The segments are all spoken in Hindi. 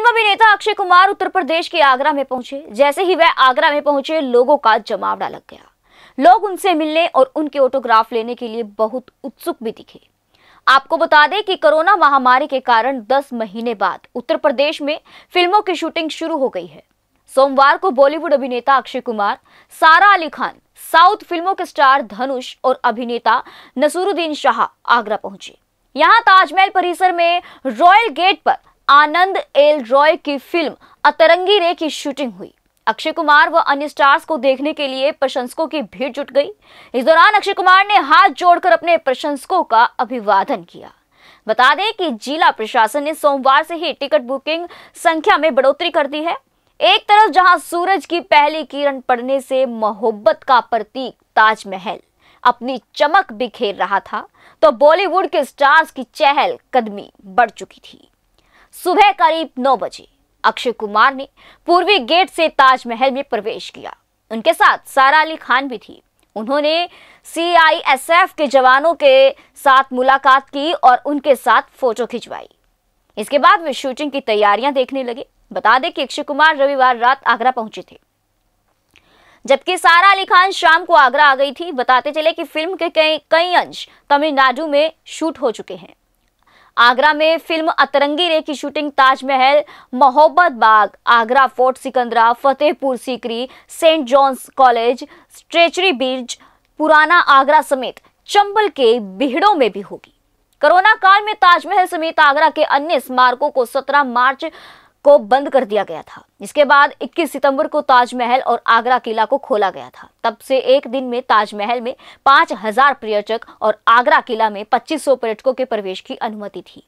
फ़िल्म अभिनेता अक्षय कुमार उत्तर प्रदेश के आगरा में पहुँचे। जैसे ही वह आगरा में पहुँचे, लोगों का जमावड़ा लग गया। लोग उनसे मिलने और उनके ऑटोग्राफ लेने के लिए बहुत उत्सुक भी दिखे। आपको बता दें कि कोरोना महामारी के कारण 10 महीने बाद उत्तर प्रदेश में फ़िल्मों की शूटिंग शुरू हो गई है। सोमवार को बॉलीवुड अभिनेता अक्षय कुमार, सारा अली खान, साउथ फ़िल्मों के स्टार धनुष और अभिनेता नसूरुद्दीन शाह आगरा पहुँचे। यहाँ ताजमहल परिसर में रॉयल गेट पर आनंद एल रॉय की फ़िल्म अतरंगी रे की शूटिंग हुई। अक्षय कुमार व अन्य स्टार्स को देखने के लिए प्रशंसकों की भीड़ जुट गई। इस दौरान अक्षय कुमार ने हाथ जोड़कर अपने प्रशंसकों का अभिवादन किया। बता दें कि जिला प्रशासन ने सोमवार से ही टिकट बुकिंग संख्या में बढ़ोतरी कर दी है। एक तरफ़ जहाँ सूरज की पहली किरण पड़ने से मोहब्बत का प्रतीक ताजमहल अपनी चमक बिखेर रहा था तो बॉलीवुड के स्टार्स की चहल कदमी बढ़ चुकी थी। सुबह करीब नौ बजे। अक्षय कुमार ने पूर्वी गेट से ताजमहल में प्रवेश किया। उनके साथ सारा अली खान भी थी। उन्होंने सीआईएसएफ के जवानों के साथ मुलाकात की और उनके साथ फ़ोटो खिंचवाई। इसके बाद वे शूटिंग की तैयारियाँ देखने लगे। बता दें कि अक्षय कुमार रविवार रात आगरा पहुँचे थे। जबकि सारा अली खान शाम को आगरा आ गई थी। बताते चले कि फ़िल्म के कई कई अंश तमिलनाडु में शूट हो चुके हैं। आगरा में फ़िल्म अतरंगी रे की shooting Taj Mahal, Mohabbat Bagh, Agra fort Sikandra, Fatehpur Sikri, saint John's college, स्ट्रेचरी बीच, पुराना आगरा समेत चंबल के बिहड़ों में भी होगी। कोरोना काल में ताजमहल समेत आगरा के अन्य स्मारकों को 17 मार्च को बंद कर दिया गया था। इसके बाद 21 सितंबर को ताजमहल और आगरा किला को खोला गया था। तब से एक दिन में ताजमहल में 5000 पर्यटक और आगरा किला में 2500 पर्यटकों के प्रवेश की अनुमति थी।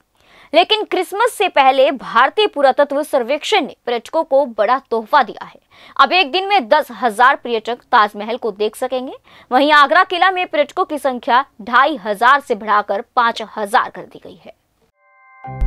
लेकिन क्रिसमस से पहले भारतीय पुरातत्व सर्वेक्षण ने पर्यटकों को बड़ा तोहफा दिया है। अब एक दिन में दस हज़ार पर्यटक ताजमहल को देख सकेंगे। वहीं आगरा किला में पर्यटकों की संख्या ढाई हज़ार से बढ़ाकर पाँच हज़ार कर दी गई है।